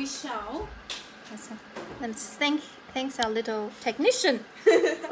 we shall Let's thank thanks our little technician. right.